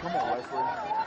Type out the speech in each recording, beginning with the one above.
Come.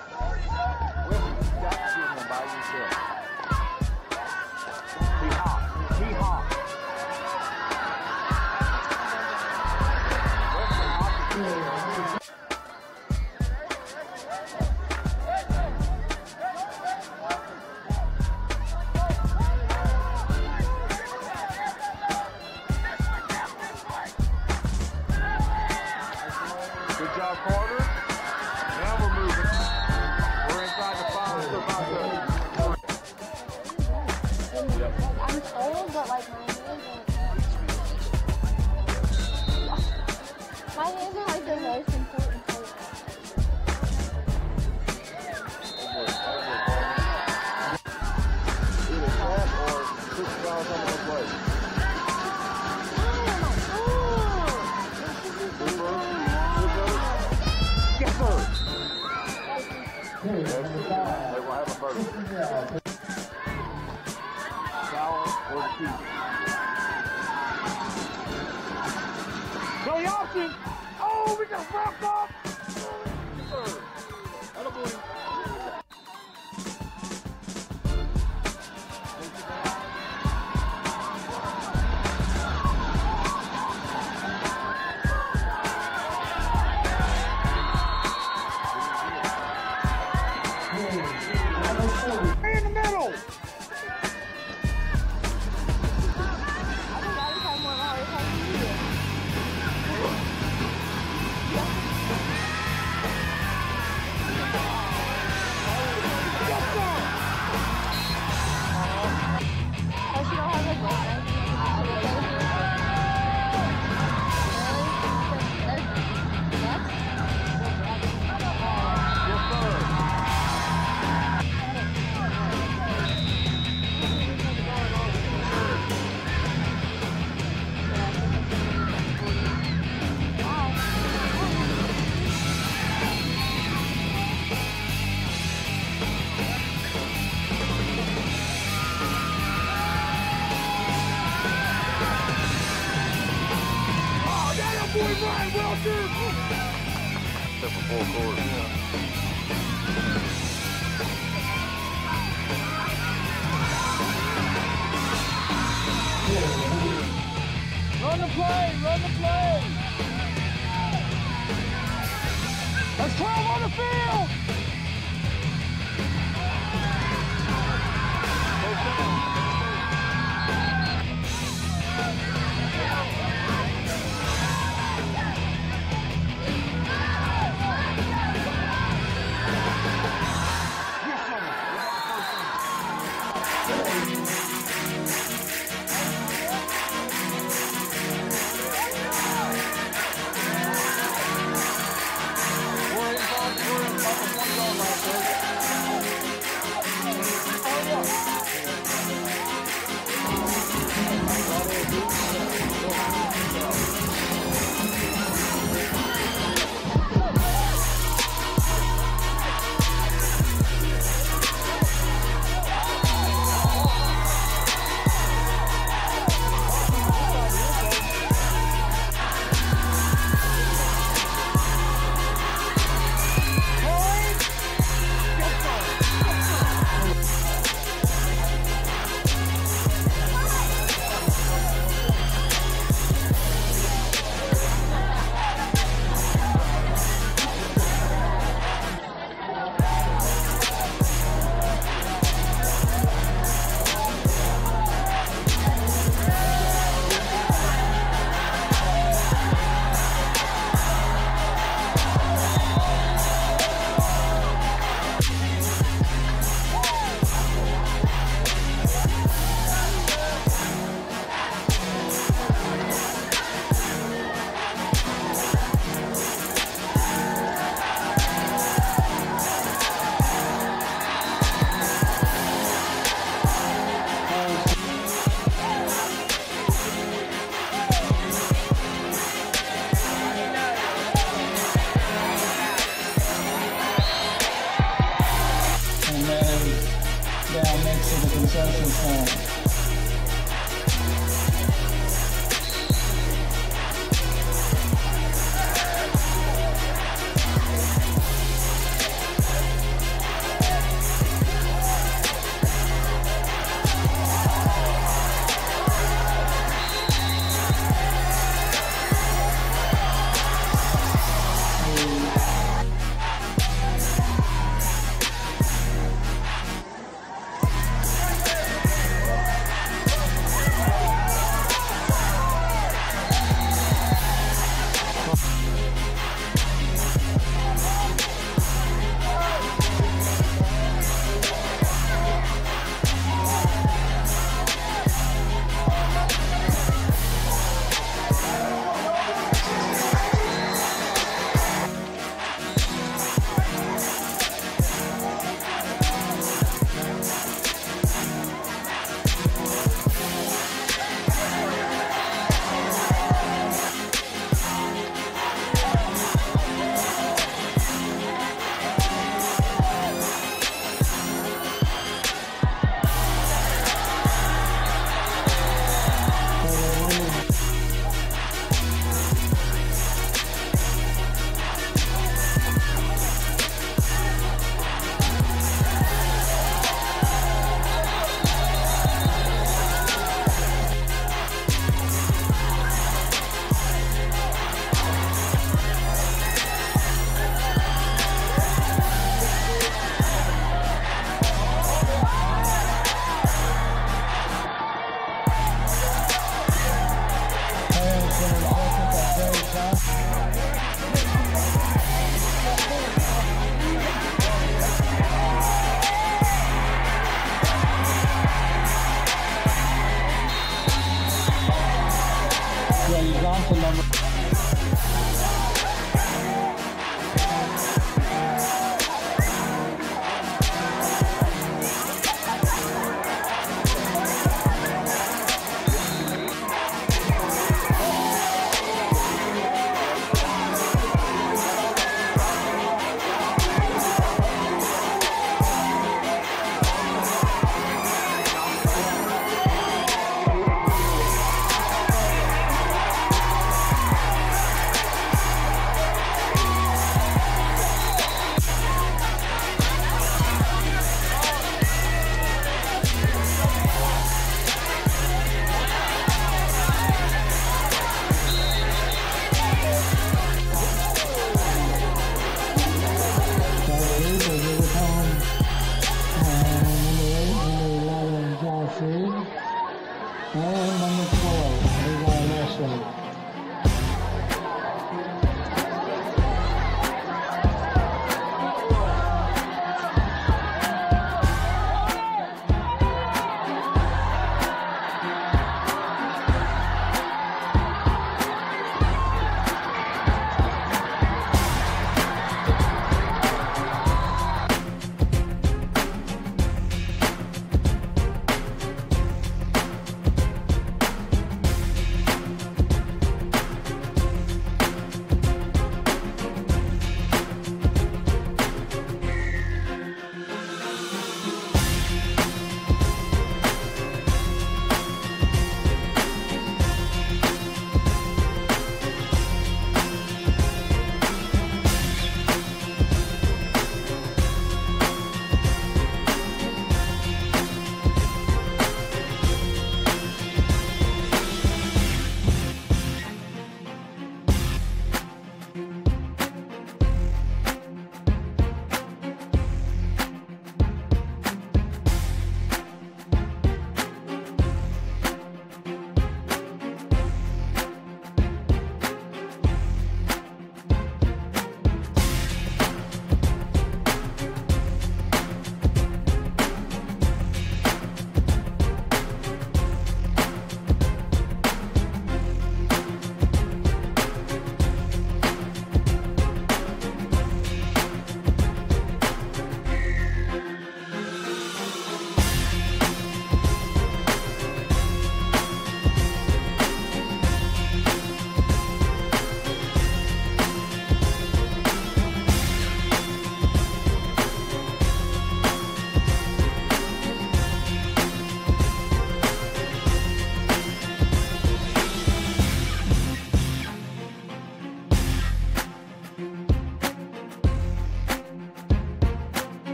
Except for four